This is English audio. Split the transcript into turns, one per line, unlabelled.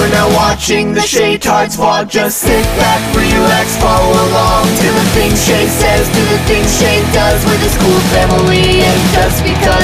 are now watching the Shaytards vlog. Just sit back, relax, follow along Do the things Shay says, Do the things Shay does With his cool family. And just because